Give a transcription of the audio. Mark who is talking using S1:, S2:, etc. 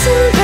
S1: すぐ